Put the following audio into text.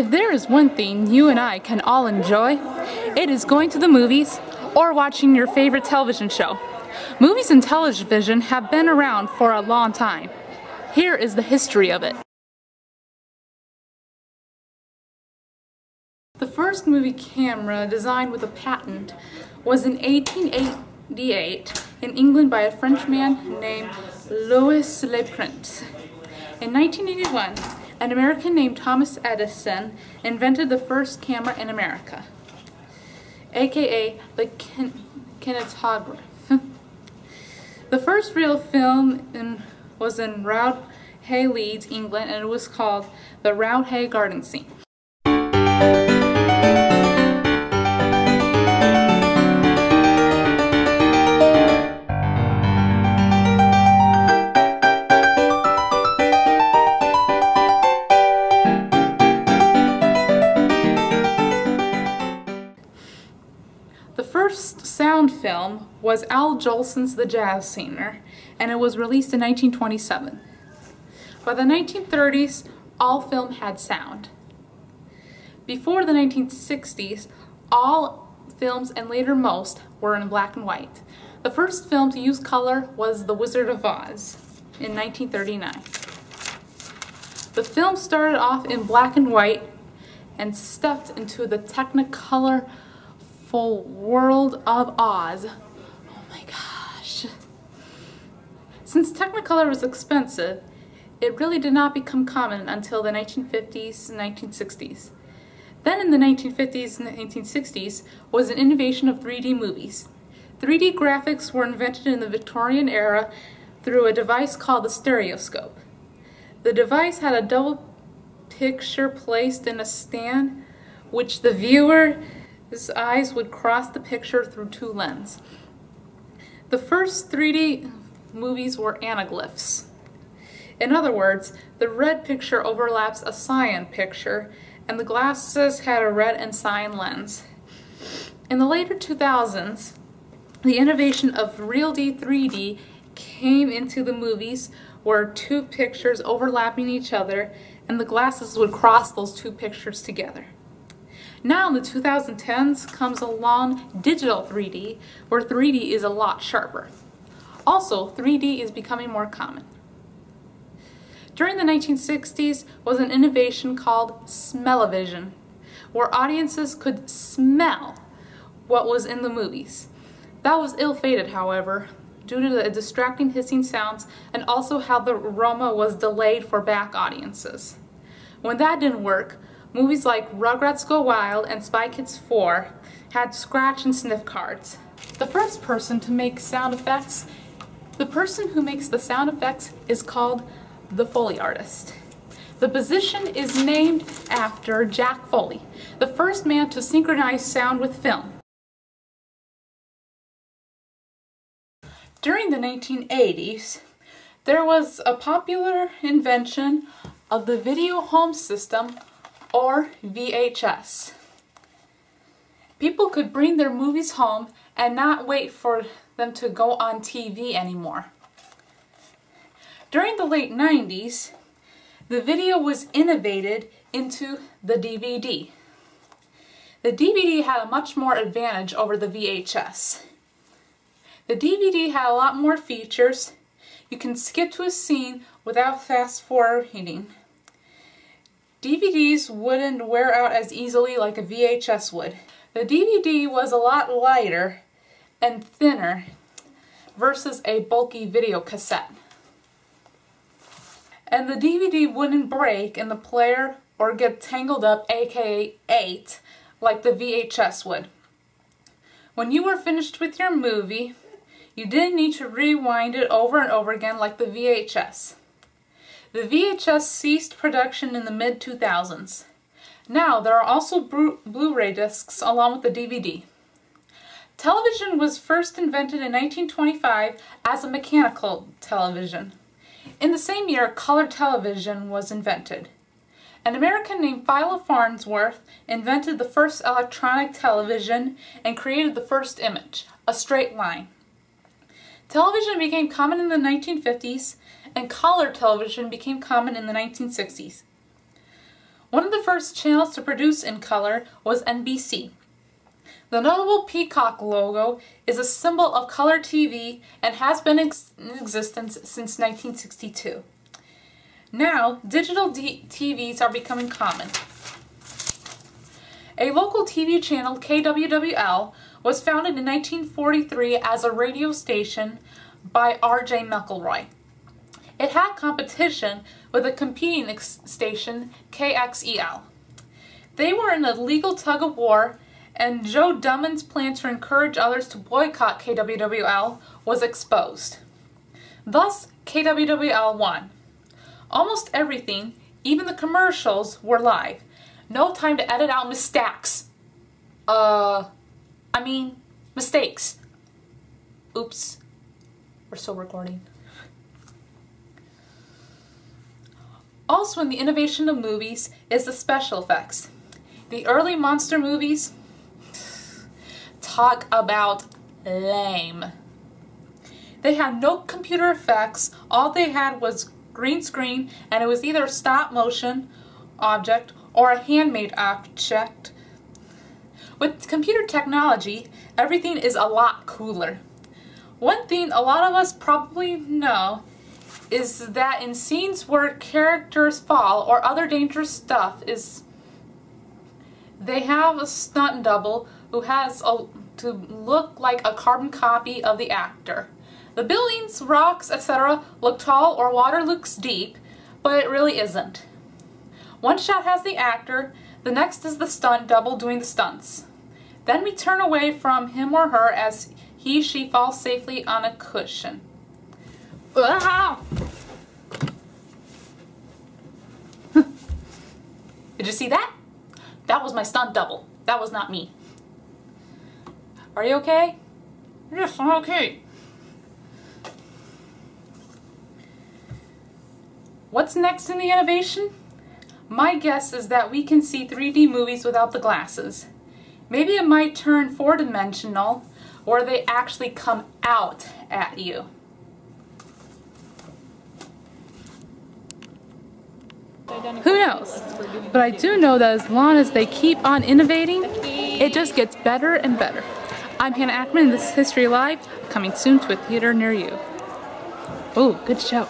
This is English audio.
If there is one thing you and I can all enjoy, it is going to the movies or watching your favorite television show. Movies and television have been around for a long time. Here is the history of it. The first movie camera designed with a patent was in 1888 in England by a Frenchman named Louis Le Prince. In 1981, an American named Thomas Edison invented the first camera in America, aka the kin kinetograph. the first real film in, was in Hay, Leeds, England, and it was called the Hay Garden Scene. Film was Al Jolson's The Jazz Singer, and it was released in 1927. By the 1930s, all film had sound. Before the 1960s, all films and later most were in black and white. The first film to use color was The Wizard of Oz in 1939. The film started off in black and white and stepped into the Technicolor full World of Oz. Oh my gosh. Since Technicolor was expensive, it really did not become common until the 1950s and 1960s. Then in the 1950s and 1960s was an innovation of 3D movies. 3D graphics were invented in the Victorian era through a device called the stereoscope. The device had a double picture placed in a stand which the viewer his eyes would cross the picture through two lenses. The first 3D movies were anaglyphs. In other words, the red picture overlaps a cyan picture, and the glasses had a red and cyan lens. In the later 2000s, the innovation of RealD 3D came into the movies where two pictures overlapping each other and the glasses would cross those two pictures together. Now in the 2010s comes along digital 3D, where 3D is a lot sharper. Also, 3D is becoming more common. During the 1960s was an innovation called smell-o-vision, where audiences could smell what was in the movies. That was ill-fated, however, due to the distracting hissing sounds and also how the aroma was delayed for back audiences. When that didn't work, Movies like Rugrats Go Wild and Spy Kids 4 had scratch and sniff cards. The first person to make sound effects, the person who makes the sound effects is called the Foley artist. The position is named after Jack Foley, the first man to synchronize sound with film. During the 1980s, there was a popular invention of the video home system or VHS. People could bring their movies home and not wait for them to go on TV anymore. During the late 90s, the video was innovated into the DVD. The DVD had a much more advantage over the VHS. The DVD had a lot more features. You can skip to a scene without fast forwarding. DVDs wouldn't wear out as easily like a VHS would. The DVD was a lot lighter and thinner versus a bulky video cassette. And the DVD wouldn't break in the player or get tangled up aka 8 like the VHS would. When you were finished with your movie, you didn't need to rewind it over and over again like the VHS. The VHS ceased production in the mid-2000s. Now, there are also Blu-ray discs along with the DVD. Television was first invented in 1925 as a mechanical television. In the same year, color television was invented. An American named Philo Farnsworth invented the first electronic television and created the first image, a straight line. Television became common in the 1950s and color television became common in the 1960s. One of the first channels to produce in color was NBC. The notable peacock logo is a symbol of color TV and has been ex in existence since 1962. Now, digital D TVs are becoming common. A local TV channel, KWWL, was founded in 1943 as a radio station by R.J. McElroy. It had competition with a competing station, KXEL. They were in a legal tug of war, and Joe Dumon's plan to encourage others to boycott KWWL was exposed. Thus, KWWL won. Almost everything, even the commercials, were live. No time to edit out mistakes. Uh, I mean, mistakes. Oops. We're still recording. Also in the innovation of movies is the special effects. The early monster movies talk about lame. They had no computer effects, all they had was green screen and it was either a stop motion object or a handmade object. With computer technology, everything is a lot cooler. One thing a lot of us probably know is that in scenes where characters fall or other dangerous stuff is they have a stunt double who has a, to look like a carbon copy of the actor. The buildings, rocks, etc. look tall or water looks deep, but it really isn't. One shot has the actor, the next is the stunt double doing the stunts. Then we turn away from him or her as he, she falls safely on a cushion. Ah! Did you see that? That was my stunt double. That was not me. Are you okay? Yes, I'm okay. What's next in the innovation? My guess is that we can see 3D movies without the glasses. Maybe it might turn four-dimensional, or they actually come out at you. Who knows? But I do know that as long as they keep on innovating, it just gets better and better. I'm Hannah Ackerman, and this is History Alive, coming soon to a theater near you. Oh, good show.